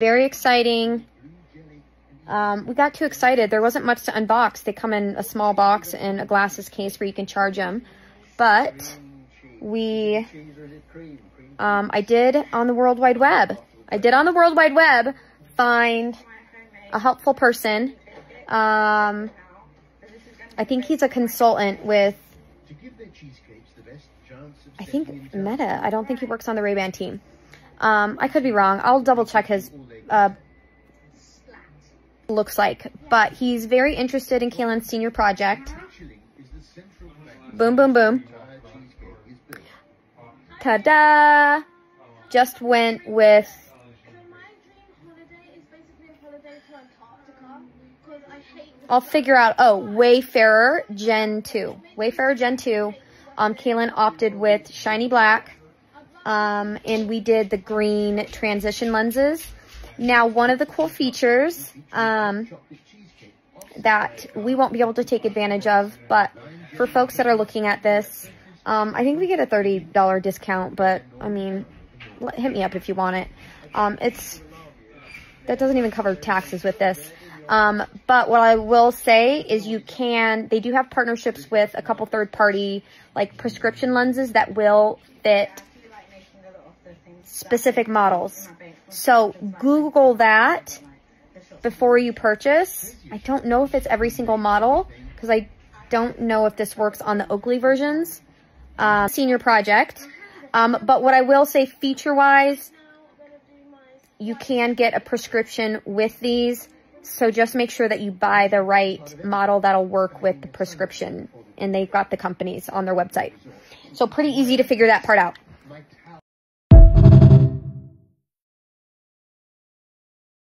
Very exciting. Um, we got too excited. There wasn't much to unbox. They come in a small box and a glasses case where you can charge them. But we, um, I did on the World Wide Web. I did on the World Wide Web find a helpful person. Um, I think he's a consultant with, I think Meta. I don't think he works on the Ray-Ban team. Um, I could be wrong. I'll double check his, uh, looks like. But he's very interested in Kaelyn's senior project. Boom, boom, boom. Ta-da! Just went with... I'll figure out, oh, Wayfarer Gen 2. Wayfarer Gen 2. Um, Kaelyn opted with shiny black. Um, and we did the green transition lenses. Now, one of the cool features um, that we won't be able to take advantage of, but for folks that are looking at this, um, I think we get a $30 discount, but I mean, hit me up if you want it. Um, it's, that doesn't even cover taxes with this. Um, but what I will say is you can, they do have partnerships with a couple third party, like prescription lenses that will fit specific models. So Google that before you purchase. I don't know if it's every single model because I don't know if this works on the Oakley versions. Uh, senior project. Um, but what I will say feature-wise, you can get a prescription with these. So just make sure that you buy the right model that'll work with the prescription. And they've got the companies on their website. So pretty easy to figure that part out.